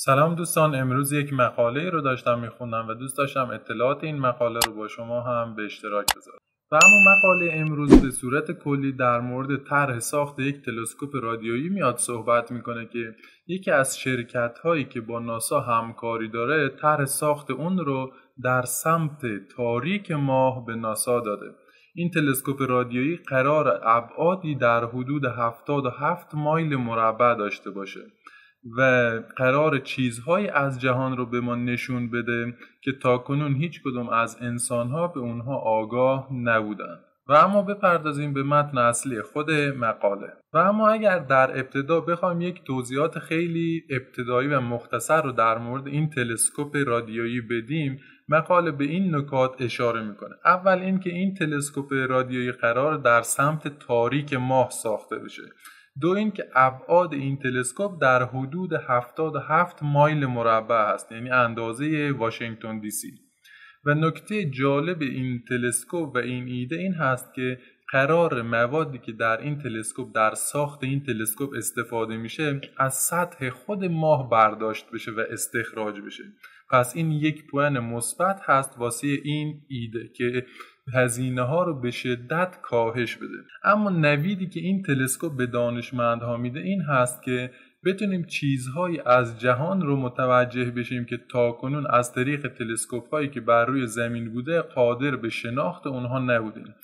سلام دوستان امروز یک مقاله رو داشتم میخوندم و دوست داشتم اطلاعات این مقاله رو با شما هم به اشتراک بذارم. و اما مقاله امروز به صورت کلی در مورد طرح ساخت یک تلسکوپ رادیویی میاد صحبت می‌کنه که یکی از شرکت هایی که با ناسا همکاری داره طرح ساخت اون رو در سمت تاریک ماه به ناسا داده. این تلسکوپ رادیویی قرار ابعادی در حدود 77 مایل مربع داشته باشه. و قرار چیزهایی از جهان رو به ما نشون بده که تاکنون هیچ کدوم از انسانها به اونها آگاه نبودن و اما بپردازیم به متن اصلی خود مقاله. و اما اگر در ابتدا بخوایم یک توضیحات خیلی ابتدایی و مختصر رو در مورد این تلسکوپ رادیویی بدیم مقاله به این نکات اشاره می‌کنه. اول اینکه این تلسکوپ رادیویی قرار در سمت تاریک ماه ساخته بشه. دو اینکه ابعاد این تلسکوپ در حدود 77 مایل مربع است یعنی اندازه واشنگتن دی سی. و نکته جالب این تلسکوپ و این ایده این هست که قرار موادی که در این تلسکوپ در ساخت این تلسکوپ استفاده میشه از سطح خود ماه برداشت بشه و استخراج بشه. پس این یک پوان مثبت هست واسه این ایده که هزینه ها رو به شدت کاهش بده. اما نویدی که این تلسکوپ به دانشمندها میده این هست که بتونیم چیزهایی از جهان رو متوجه بشیم که تاکنون از طریق تلسکوپ هایی که بر روی زمین بوده قادر به شناخت اونها نبودیم.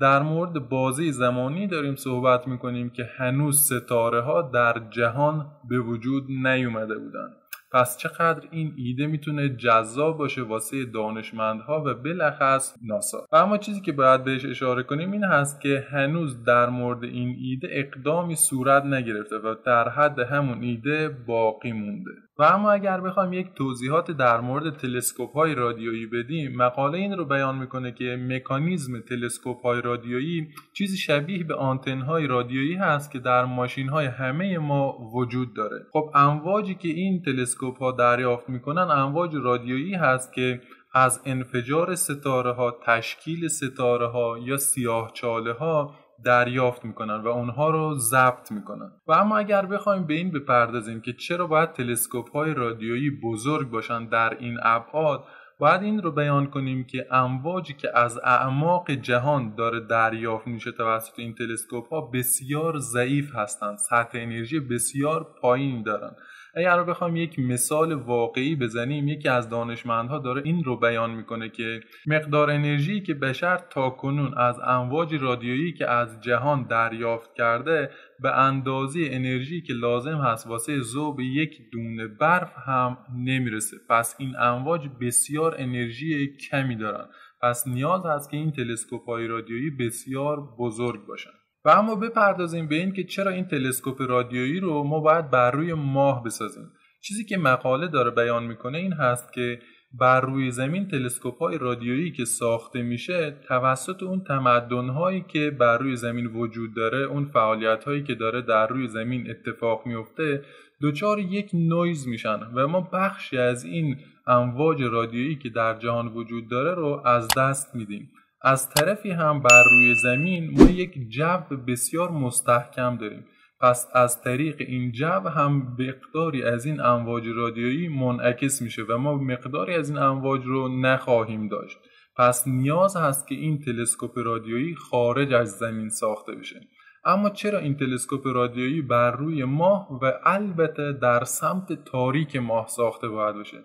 در مورد بازی زمانی داریم صحبت می‌کنیم که هنوز ستاره ها در جهان به وجود نیومده بودند. پس چقدر این ایده می‌تونه جذاب باشه واسه دانشمندها و بلخص ناسا. و اما چیزی که باید بهش اشاره کنیم این هست که هنوز در مورد این ایده اقدامی صورت نگرفته و در حد همون ایده باقی مونده. و اما اگر بخوایم یک توضیحات در مورد تلسکوپ های رادیویی بدیم مقاله این رو بیان می‌کنه که مکانیزم تلسکوپ های رادیویی چیزی شبیه به آنتن های رادیویی هست که در ماشین های همه ما وجود داره. خب امواجی که این تلسکوپ ها دریافت می‌کنن امواج رادیویی هست که از انفجار ستاره ها تشکیل ستاره ها یا سیاه چاله ها دریافت می‌کنن و اونها رو ضبط می‌کنن. و اما اگر بخوایم به این بپردازیم که چرا باید تلسکوپ های رادیویی بزرگ باشن در این ابعاد باید این رو بیان کنیم که امواجی که از اعماق جهان داره دریافت میشه توسط این تلسکوپ ها بسیار ضعیف هستند. سطح انرژی بسیار پایین دارن. اگر رو بخوام یک مثال واقعی بزنیم یکی از دانشمندها داره این رو بیان می‌کنه که مقدار انرژی که بشر تا کنون از امواج رادیویی که از جهان دریافت کرده به اندازه انرژی که لازم هست واسه ذوب یک دونه برف هم نمی‌رسه. پس این امواج بسیار انرژی کمی دارن. پس نیاز هست که این تلسکوپ های رادیویی بسیار بزرگ باشن. و اما بپردازیم به این که چرا این تلسکوپ رادیویی رو ما باید بر روی ماه بسازیم. چیزی که مقاله داره بیان می‌کنه این هست که بر روی زمین تلسکوپ های رادیویی که ساخته میشه توسط اون تمدن هایی که بر روی زمین وجود داره اون فعالیت هایی که داره در روی زمین اتفاق میفته دچار یک نویز میشن و ما بخشی از این امواج رادیویی که در جهان وجود داره رو از دست میدیم. از طرفی هم بر روی زمین ما یک جو بسیار مستحکم داریم. پس از طریق این جو هم مقداری از این امواج رادیویی منعکس میشه و ما مقداری از این امواج رو نخواهیم داشت. پس نیاز هست که این تلسکوپ رادیویی خارج از زمین ساخته بشه. اما چرا این تلسکوپ رادیویی بر روی ماه و البته در سمت تاریک ماه ساخته باید بشه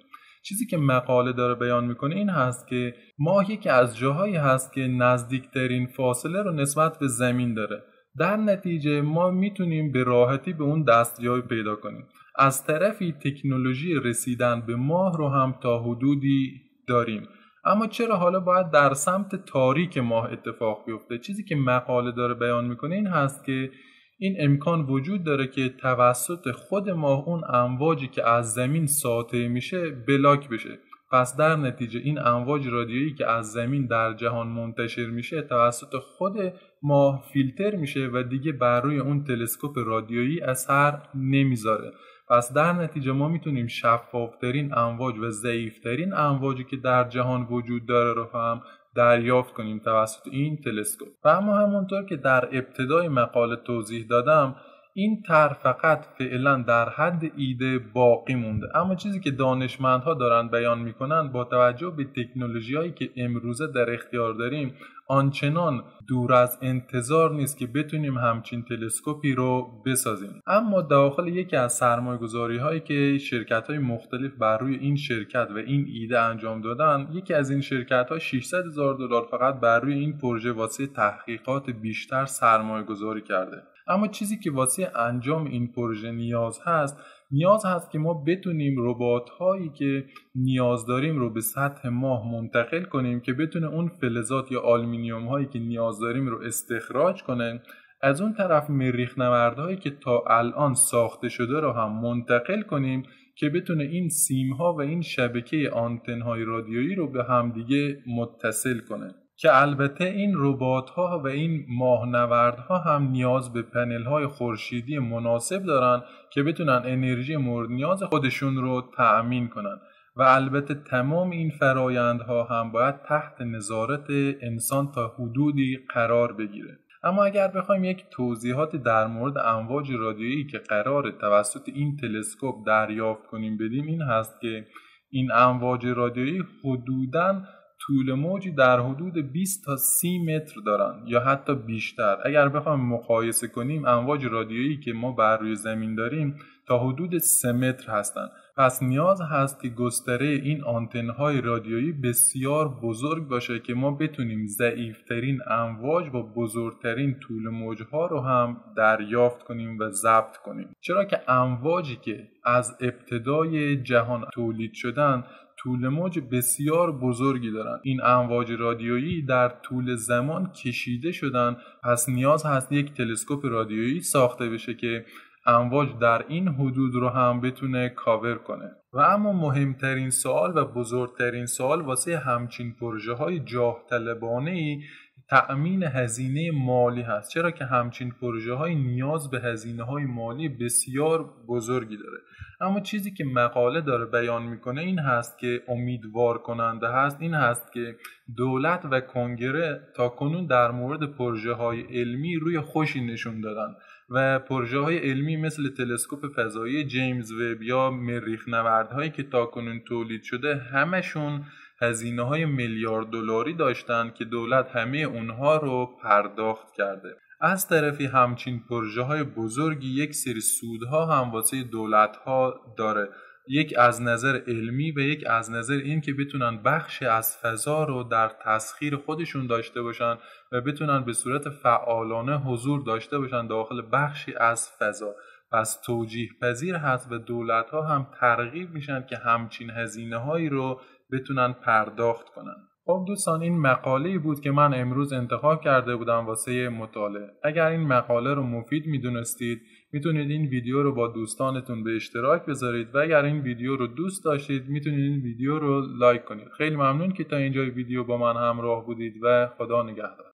چیزی که مقاله داره بیان می‌کنه این هست که ماه یکی از جاهایی هست که نزدیکترین فاصله رو نسبت به زمین داره. در نتیجه ما می‌تونیم به راحتی به اون دستیابی پیدا کنیم. از طرفی تکنولوژی رسیدن به ماه رو هم تا حدودی داریم. اما چرا حالا باید در سمت تاریک ماه اتفاق بیفته؟ چیزی که مقاله داره بیان می‌کنه این هست که این امکان وجود داره که توسط خود ماه اون امواجی که از زمین ساطع میشه بلاک بشه. پس در نتیجه این امواج رادیویی که از زمین در جهان منتشر میشه توسط خود ماه فیلتر میشه و دیگه بر روی اون تلسکوپ رادیویی اثر نمی‌ذاره. پس در نتیجه ما می‌تونیم شفافترین امواج و ضعیفترین امواجی که در جهان وجود داره رو هم دریافت کنیم توسط این تلسکوپ. و اما همونطور که در ابتدای مقاله توضیح دادم این طرح فقط فعلا در حد ایده باقی مونده. اما چیزی که دانشمندها دارن بیان می‌کنن با توجه به تکنولوژی هایی که امروزه در اختیار داریم آنچنان دور از انتظار نیست که بتونیم همچین تلسکوپی رو بسازیم. اما داخل یکی از سرمایه گذاری هایی که شرکت های مختلف بر روی این شرکت و این ایده انجام دادن یکی از این شرکت ها 600 هزار دلار فقط بر روی این پروژه واسه تحقیقات بیشتر سرمایه گذاری کرده. اما چیزی که واسه انجام این پروژه نیاز هست نیاز هست که ما بتونیم ربات هایی که نیاز داریم رو به سطح ماه منتقل کنیم که بتونه اون فلزات یا آلومینیوم هایی که نیاز داریم رو استخراج کنه. از اون طرف مریخ نوردهایی که تا الان ساخته شده رو هم منتقل کنیم که بتونه این سیم ها و این شبکه آنتن های رادیویی رو به همدیگه متصل کنه. که البته این ربات ها و این ها هم نیاز به پنل های خورشیدی مناسب دارن که بتونن انرژی مورد نیاز خودشون رو تأمین کنن. و البته تمام این فرایندها هم باید تحت نظارت انسان تا حدودی قرار بگیره. اما اگر بخوایم یک توضیحات در مورد امواج رادیویی که قرار توسط این تلسکوپ دریافت کنیم بدیم این هست که این امواج رادیویی حدوداً طول موجی در حدود 20 تا 30 متر دارن یا حتی بیشتر. اگر بخوایم مقایسه کنیم امواج رادیویی که ما بر روی زمین داریم تا حدود 3 متر هستند. پس نیاز هست که گستره این آنتنهای رادیویی بسیار بزرگ باشه که ما بتونیم ضعیفترین امواج و بزرگترین طول موجها رو هم دریافت کنیم و ضبط کنیم. چرا که امواجی که از ابتدای جهان تولید شدن طول موج بسیار بزرگی دارند این امواج رادیویی در طول زمان کشیده شدن. پس نیاز هست یک تلسکوپ رادیویی ساخته بشه که امواج در این حدود رو هم بتونه کاور کنه. و اما مهمترین سوال و بزرگترین سوال واسه همچین پروژه های جاه طلبانه ای تأمین هزینه مالی هست چرا که همچین پروژه های نیاز به هزینه های مالی بسیار بزرگی داره. اما چیزی که مقاله داره بیان می‌کنه این هست که امیدوار کننده هست این هست که دولت و کنگره تا کنون در مورد پروژه های علمی روی خوشی نشون دادن و پروژه های علمی مثل تلسکوپ فضایی جیمز وب یا مریخ نوردهایی که تا کنون تولید شده همشون هزینه های میلیارد دلاری داشتند که دولت همه اونها رو پرداخت کرده. از طرفی همچین پروژه های بزرگی یک سری سودها هم واسه دولت ها داره. یک از نظر علمی و یک از نظر این که بتونن بخشی از فضا رو در تسخیر خودشون داشته باشن و بتونن به صورت فعالانه حضور داشته باشن داخل بخشی از فضا. پس توجیه پذیر هست و دولت ها هم ترغیب میشن که همچین هزینه هایی رو بتونن پرداخت کنن. خب دوستان این مقاله بود که من امروز انتخاب کرده بودم واسه مطالعه. اگر این مقاله رو مفید می‌دونستید می‌تونید این ویدیو رو با دوستانتون به اشتراک بذارید و اگر این ویدیو رو دوست داشتید می‌تونید این ویدیو رو لایک کنید. خیلی ممنون که تا اینجای ویدیو با من همراه بودید و خدا نگهدار.